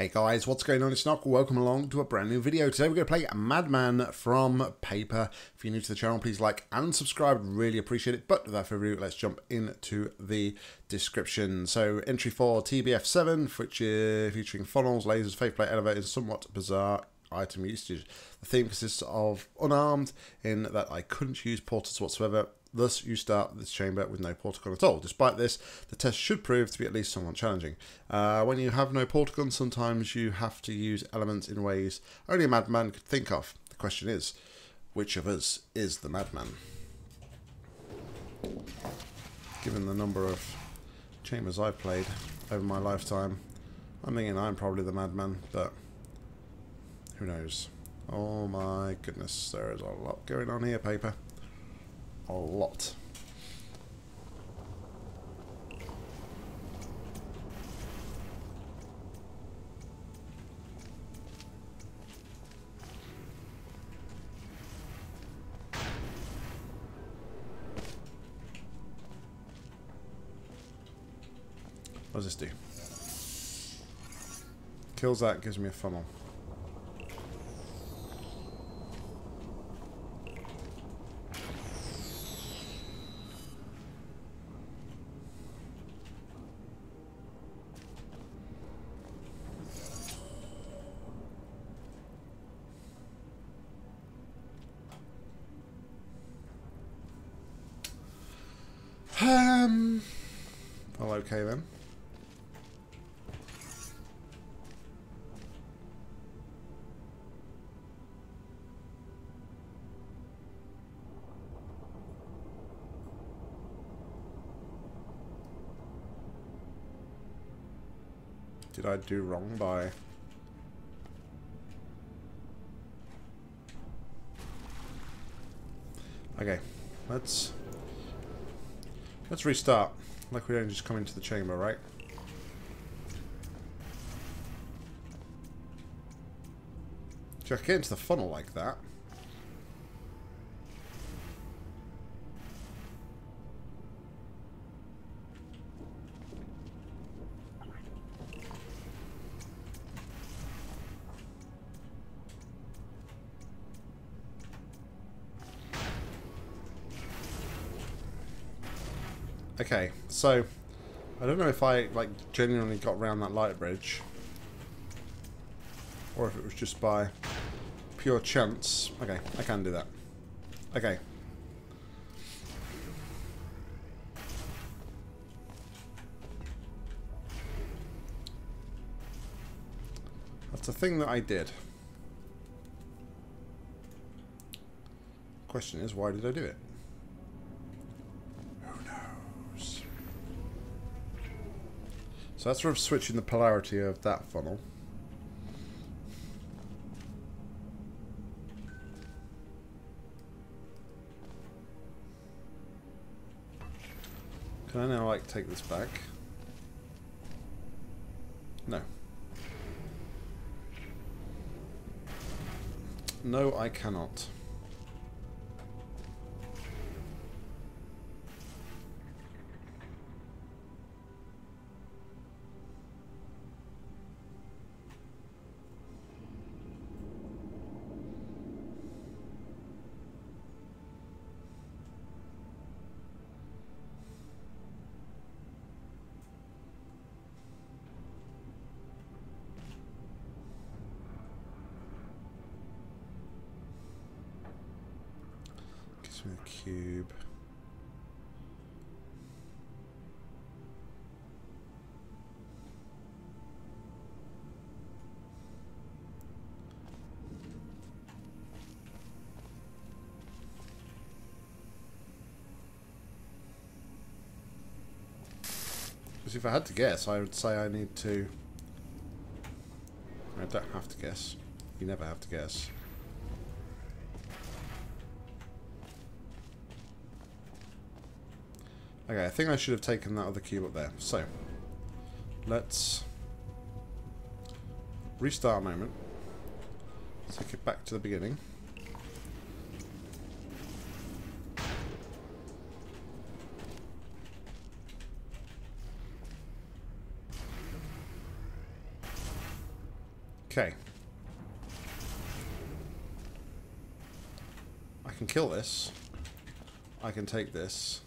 Hey guys, what's going on? It's Nock. Welcome along to a brand new video. Today we're going to play Madman from Paper. If you're new to the channel, please like and subscribe. Really appreciate it. But without further ado, let's jump into the description. So entry for TBF7, which is featuring funnels, lasers, faith plate, elevators, somewhat bizarre item usage. The theme consists of unarmed in that I couldn't use portals whatsoever Thus, you start this chamber with no portal gun at all. Despite this, the test should prove to be at least somewhat challenging. Uh, when you have no portal gun, sometimes you have to use elements in ways only a madman could think of. The question is, which of us is the madman? Given the number of chambers I've played over my lifetime, I'm thinking I'm probably the madman, but who knows? Oh my goodness, there is a lot going on here, paper a lot. What does this do? Kills that, gives me a funnel. Um. Well, okay then. Did I do wrong by... Okay, let's Let's restart. Like we don't just come into the chamber, right? Just get into the funnel like that. Okay, so I don't know if I like genuinely got around that light bridge or if it was just by pure chance. Okay, I can do that. Okay. That's a thing that I did. Question is, why did I do it? So that's sort of switching the polarity of that funnel. Can I now, like, take this back? No. No, I cannot. Gives a cube. Because if I had to guess, I would say I need to... I don't have to guess. You never have to guess. Okay, I think I should have taken that other cube up there. So, let's restart a moment. Take it back to the beginning. Okay. I can kill this. I can take this.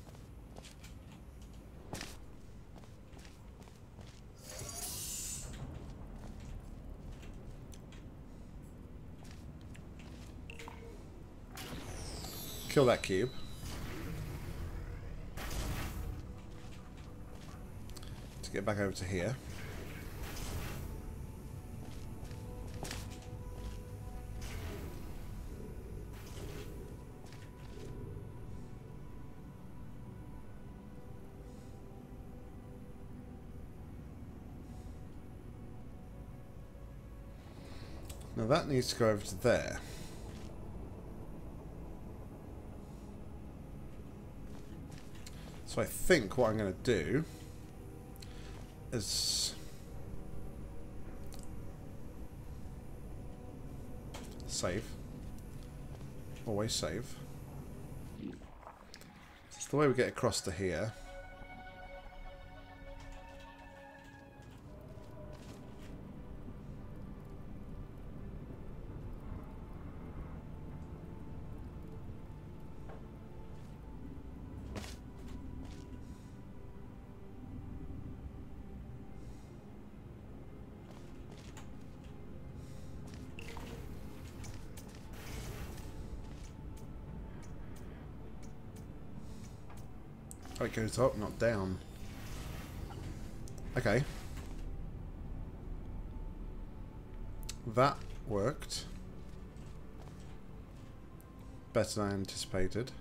Kill that cube. To get back over to here. Now that needs to go over to there. So I think what I'm going to do is save. Always save. It's the way we get across to here. It goes up, not down. Okay. That worked. Better than I anticipated.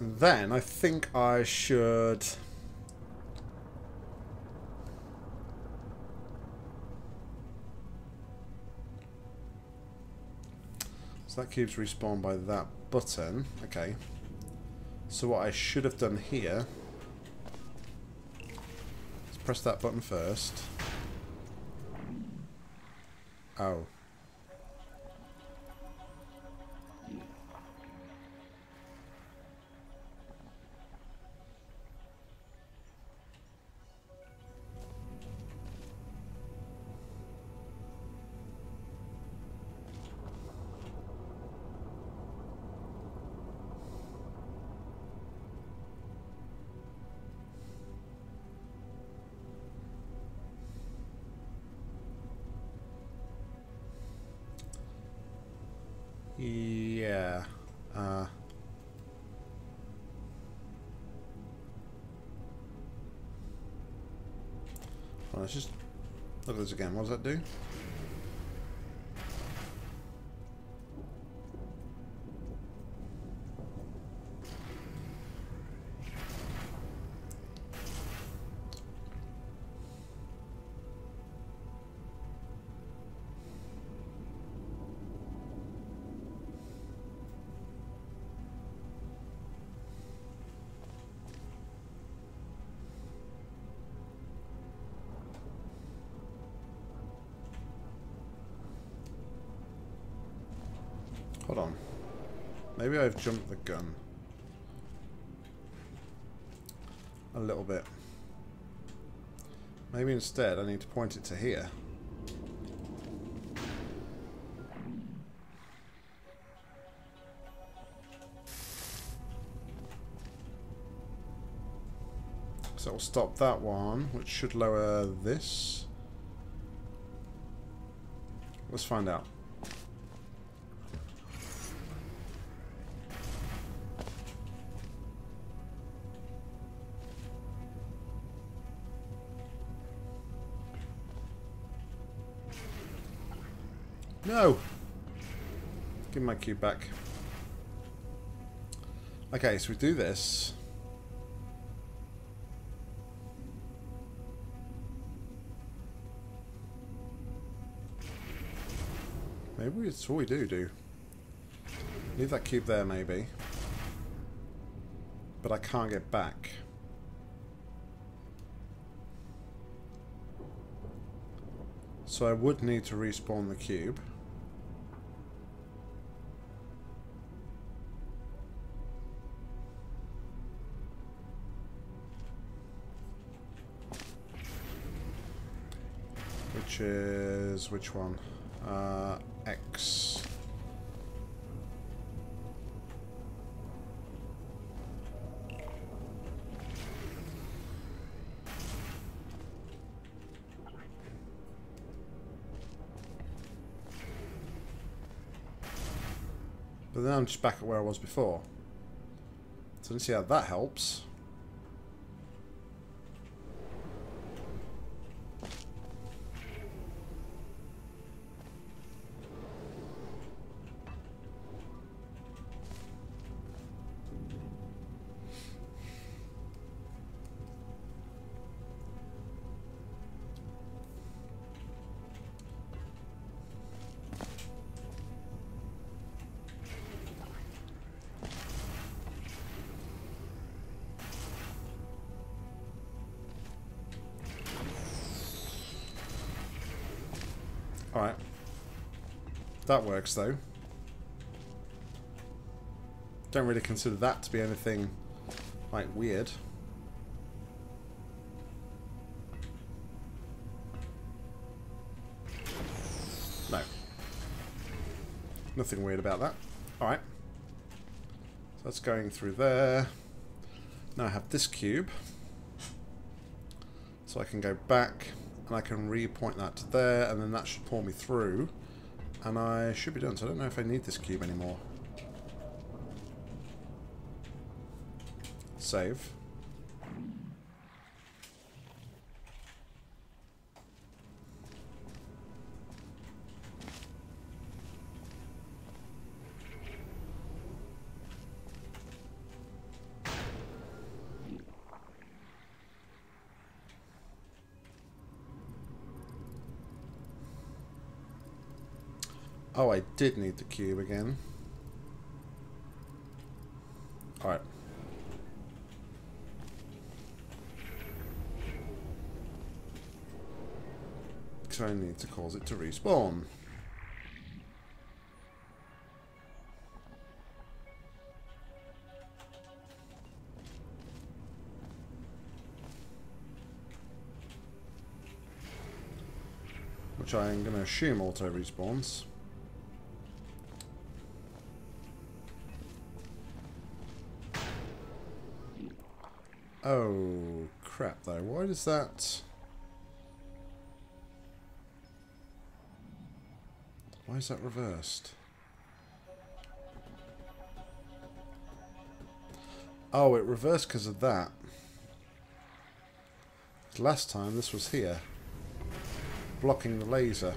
And then I think I should... That cube's respawned by that button. Okay. So what I should have done here is press that button first. Oh. Let's just look at this again. What does that do? Hold on. Maybe I've jumped the gun. A little bit. Maybe instead I need to point it to here. So it'll stop that one, which should lower this. Let's find out. No! Give my cube back. Okay, so we do this. Maybe it's what we do do. Leave that cube there, maybe. But I can't get back. So I would need to respawn the cube. Which is which one? Uh, X. But then I'm just back at where I was before. So let's see how that helps. Alright. That works, though. Don't really consider that to be anything, like, weird. No. Nothing weird about that. Alright. So that's going through there. Now I have this cube. So I can go back and I can repoint that to there, and then that should pull me through. And I should be done, so I don't know if I need this cube anymore. Save. Oh, I did need the cube again. Alright. So I need to cause it to respawn. Which I'm going to assume auto Oh, crap though. Why does that... Why is that reversed? Oh, it reversed because of that. Last time this was here. Blocking the laser.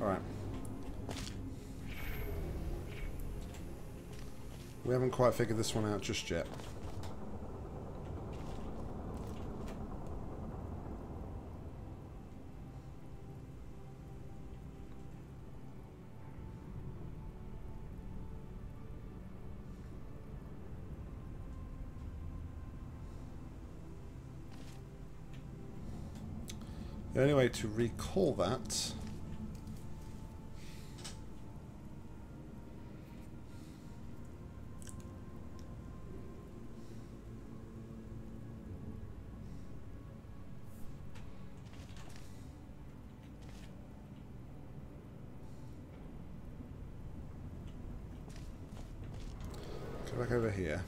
Alright. We haven't quite figured this one out just yet. The only way to recall that Go back over here.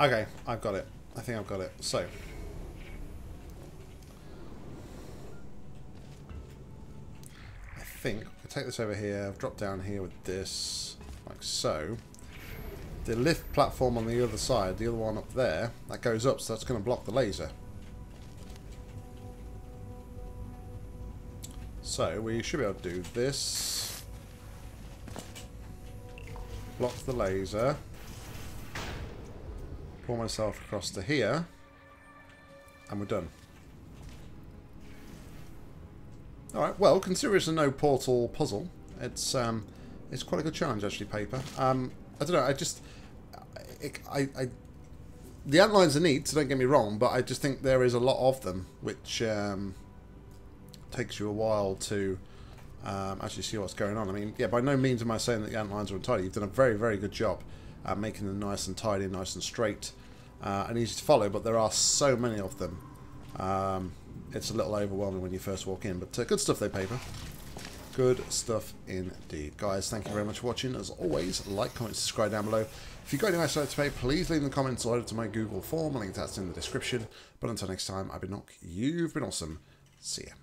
Okay, I've got it. I think I've got it. So. I think I'll take this over here, dropped down here with this, like so. The lift platform on the other side, the other one up there, that goes up, so that's going to block the laser. So we should be able to do this. Block the laser pull myself across to here, and we're done. Alright, well, consider it's a no portal puzzle. It's um, it's quite a good challenge, actually, Paper. Um, I don't know, I just... I, I, the outlines are neat, so don't get me wrong, but I just think there is a lot of them, which um, takes you a while to um, actually see what's going on. I mean, yeah, by no means am I saying that the outlines are untidy. You've done a very, very good job at making them nice and tidy, nice and straight, uh, and easy to follow, but there are so many of them. Um, it's a little overwhelming when you first walk in, but uh, good stuff though, paper. Good stuff indeed. Guys, thank you very much for watching. As always, like, comment, subscribe down below. If you've got any ideas to pay, please leave in the comments or to my Google form. A link that's in the description. But until next time, I've been Nock. You've been awesome. See ya.